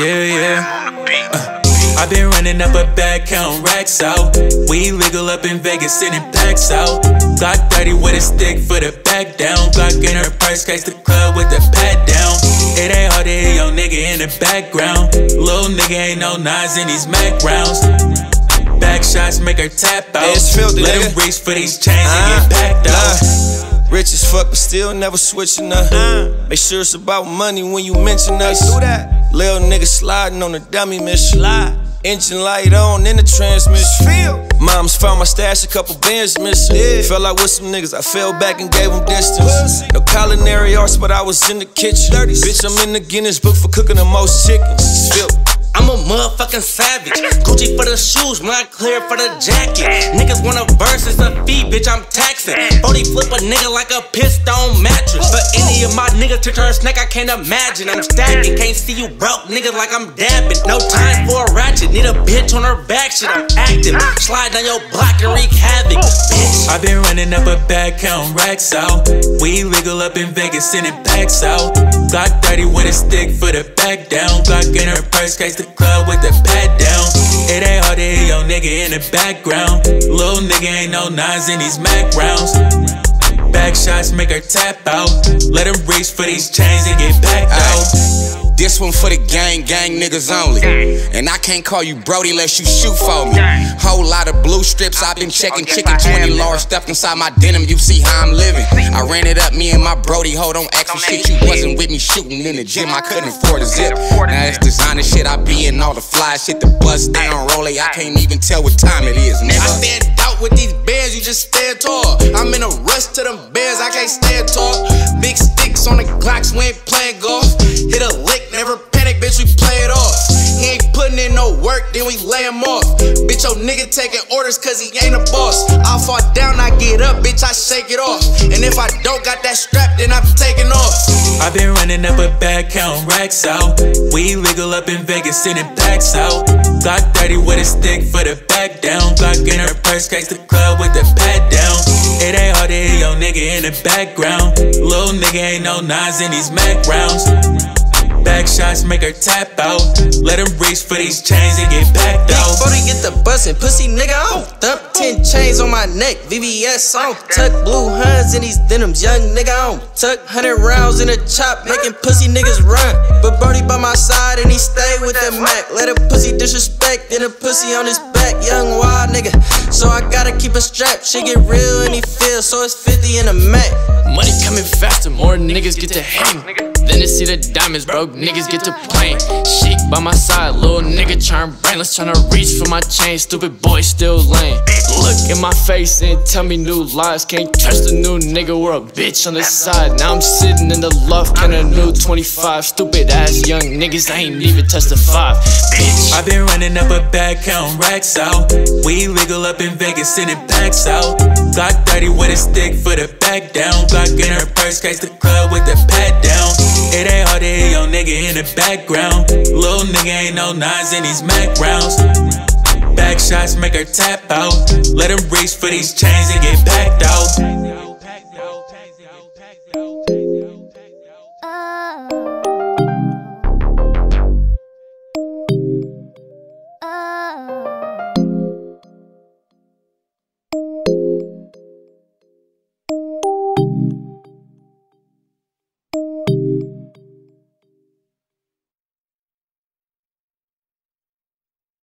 Yeah, yeah. Uh, i been running up a bag, count racks out. We legal up in Vegas, sending packs out. Glock 30 with a stick for the back down. Glock in her purse, case the club with the pad down. It ain't hard to hear your nigga in the background. Little nigga ain't no nines in these Mac rounds. Back shots make her tap out. Philthy, Let him reach for these chains uh, and get backed out. Uh, rich as fuck, but still never switching up. Uh, Make sure it's about money when you mention us. Do that. Little nigga sliding on the dummy mission. Slide. Engine light on in the transmission. Feel. Moms found my stash, a couple bands missing. Yeah. Fell out with some niggas, I fell back and gave them distance. No culinary arts, but I was in the kitchen. Bitch, I'm in the Guinness book for cooking the most chickens. Feel. Motherfucking savage. Gucci for the shoes, mine clear for the jacket. Niggas wanna verse, a fee, bitch, I'm taxing. Brody flip a nigga like a piston mattress. But any of my niggas to turn snake, I can't imagine. I'm stacking, can't see you broke, niggas like I'm dabbing. No time for a need a bitch on her back, shit, I'm acting. Slide down your block and wreak havoc, bitch. i been running up a bag, count racks out. We legal up in Vegas, sending packs out. Glock 30 with a stick for the back down. Glock in her purse, case the club with the pad down. It ain't hard to hear your nigga in the background. Little nigga ain't no nines in these Mac rounds. Back shots make her tap out. Let him reach for these chains and get backed out. This one for the gang, gang niggas only. And I can't call you Brody unless you shoot for me. Whole lot of blue strips, I've been checking chicken 20 large stuffed inside my denim. You see how I'm living. I ran it up, me and my Brody. Hold on, ask me shit. You wasn't with me shooting in the gym, I couldn't afford a zip. Now it's designer shit, I be in all the fly shit. The bus down, roll I can't even tell what time it is, nigga. I stand out with these bands, you just stand tall. I'm in a rush to them bands, I can't stand tall. Big sticks on the Glocks, we ain't playing golf. Hit a we lay him off. Bitch, your nigga taking orders cause he ain't a boss. I fall down, I get up, bitch, I shake it off. And if I don't got that strap, then I'm taking off. i been running up a bag, count racks out. We legal up in Vegas, sending packs out. Glock 30 with a stick for the back down. Glock in her purse, case the club with the pad down. It ain't hard to hear your nigga in the background. Little nigga ain't no nines in these Mac rounds. Back shots make her tap out. Let him reach for these chains and get backed out. Before they get the bussin', pussy nigga, I don't thump. Ten oh. chains on my neck, VVS, I don't tuck. Blue huns in these denims, young nigga, I don't tuck. Hundred rounds in a chop, making pussy niggas run. But Brody by my side and he stay with the Mac. Let a pussy disrespect, then a pussy on his back, young wild nigga. So I gotta keep a strap, She get real and he feel, so it's 50 in a Mac. Money coming faster, more niggas get to hang. Then they see the diamonds, broke niggas get to playing. Sheik by my side, little nigga turn brainless, tryna reach for my chain. Stupid boy still lame. Look in my face and tell me new lies. Can't trust a new nigga or a bitch on the side. Now I'm sitting in the loft, can a new 25. Stupid ass young niggas, I ain't even touched the five. Bitch. i been running up a bag, count racks out. We legal up in Vegas, sending packs out. Glock 30 with a stick for the back down. Glock in her purse, case the club with the pad down. It ain't hard to hear your nigga in the background. Little nigga ain't no nines in these Mac rounds. Back shots make her tap out. Let him reach for these chains and get backed out.